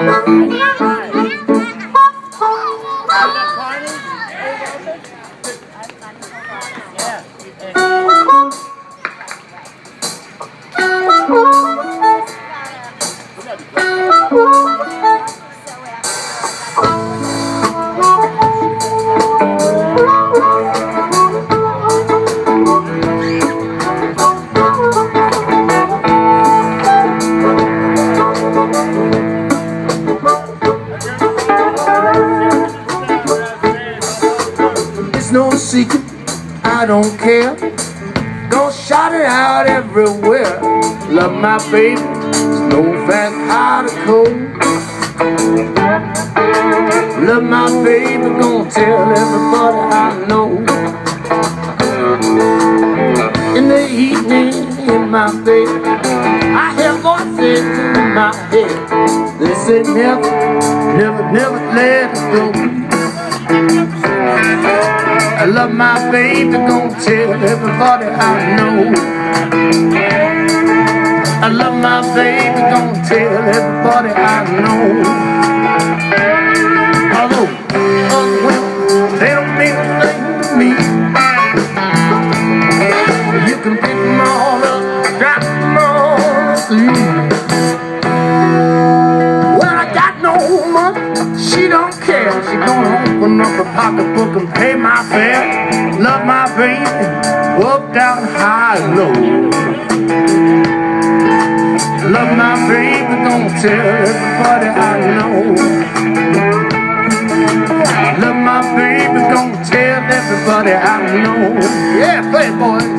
Oh, my God. Secret, I don't care. Gonna shout it out everywhere. Love my baby, slow, fast, hot or cold. Love my baby, gonna tell everybody I know. In the evening, in my bed, I hear voices in my head. They say never, never, never let it go. I love my baby, gonna tell everybody I know. I love my baby, gonna tell everybody I know. Pocketbook and pay my fare. Love my baby, up, down, high, and low. Love my baby, don't tell everybody I know. Love my baby, don't tell everybody I know. Yeah, play it, boys.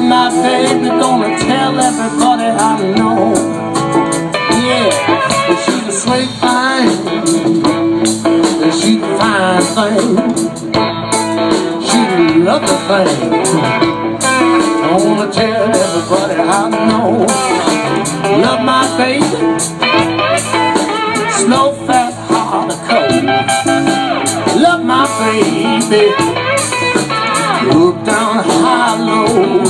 Love my baby, gonna tell everybody I know. Yeah, she's a sweet thing, she's a fine thing another thing I wanna tell everybody I know. Love my baby Slow, fast, hard, or cold. Love my baby. Look down, high, low